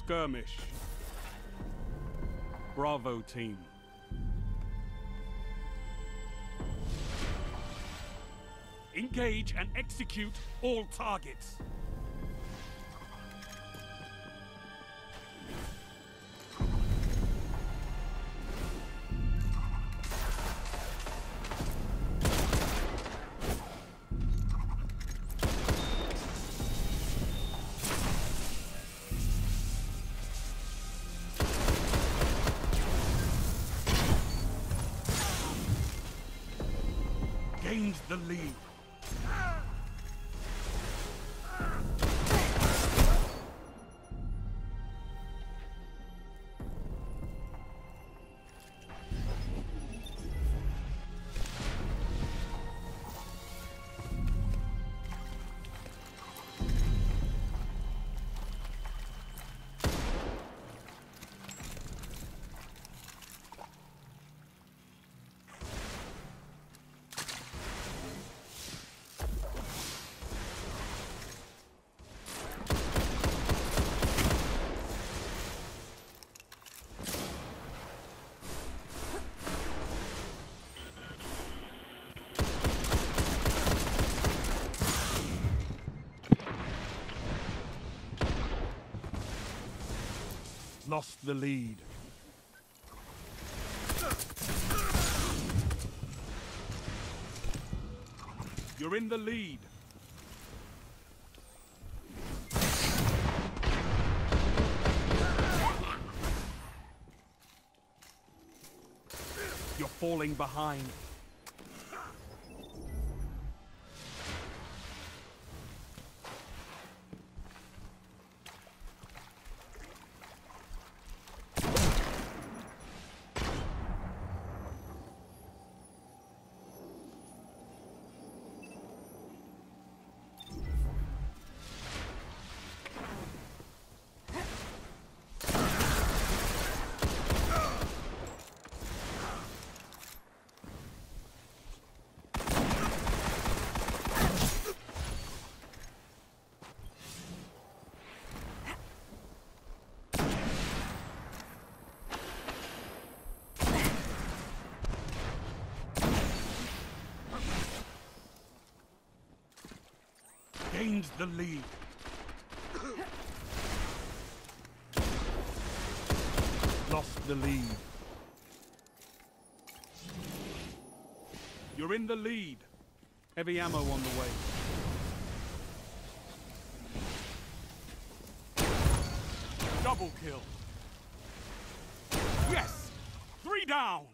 Skirmish. Bravo team. Engage and execute all targets. The lead. Lost the lead. You're in the lead. You're falling behind. Gained the lead. Lost the lead. You're in the lead. Heavy ammo on the way. Double kill. Yes! Three down!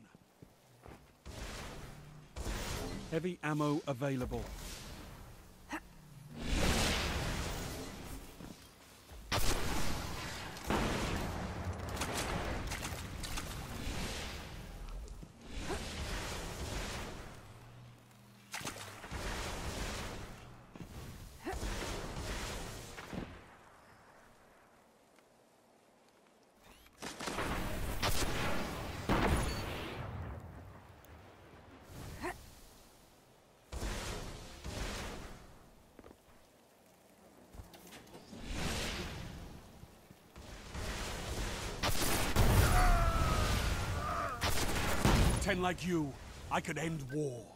Heavy ammo available. Ten like you, I could end war.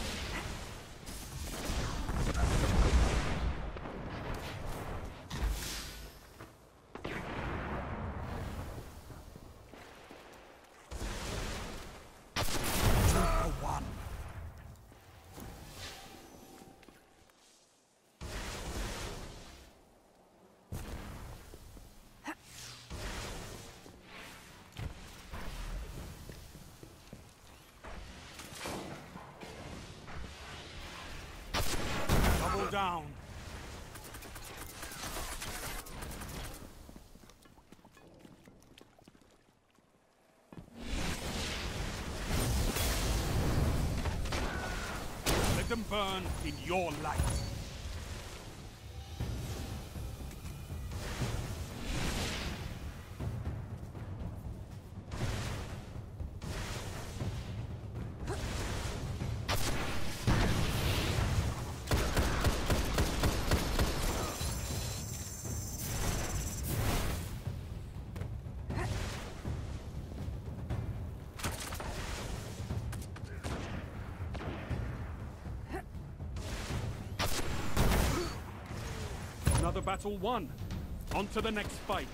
Down. Let them burn in your light. Another battle won. On to the next fight.